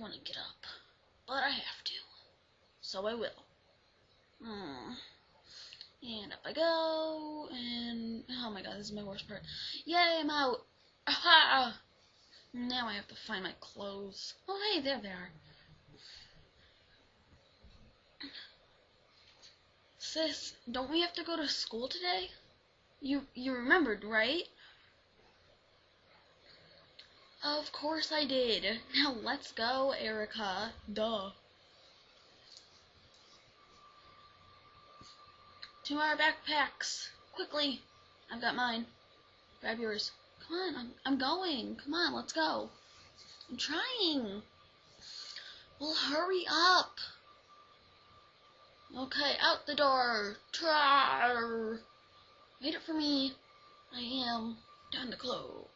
want to get up, but I have to. So I will. And up I go, and oh my god, this is my worst part. Yay, I'm out! Aha! Now I have to find my clothes. Oh hey, there they are. Sis, don't we have to go to school today? You you remembered, right? Of course I did. Now let's go, Erica. Duh. To our backpacks. Quickly. I've got mine. Grab yours. Come on, I'm, I'm going. Come on, let's go. I'm trying. Well, hurry up. Okay, out the door. Try. Wait it for me. I am. Down the clothes.